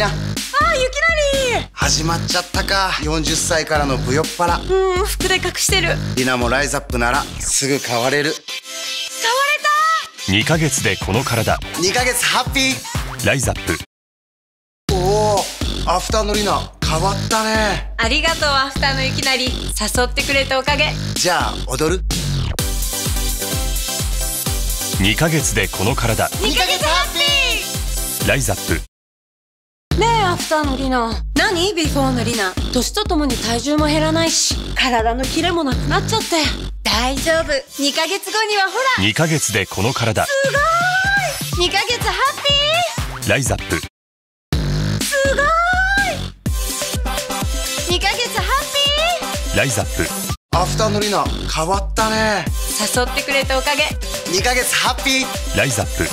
ナあゆきなり始まっちゃったか。40歳からのブヨッパラうん服で隠してる。リナもライザップならすぐ変われる。変わ2ヶ月でこの体。2ヶ月ハッピー。ライザップ。おおアフターのリナ変わったね。れたありがとうアフターのゆきなり。誘ってくれたおかげ。じゃあ踊る？2ヶ月でこの体。2ヶ月ハッピライザップ。ーねえアフターのリナ。何？ビフォーのリナ。年とともに体重も減らないし。体のキレもなくなっちゃって。大丈夫。2ヶ月後にはほら。2ヶ月でこの体。2ヶ月ハッピライザップ。ーすごい。2ヶ月ハッライザップ。アフターのリナ変わったね。ピー誘ってくれたおかげ。2ヶ月ハッピー。ライザップ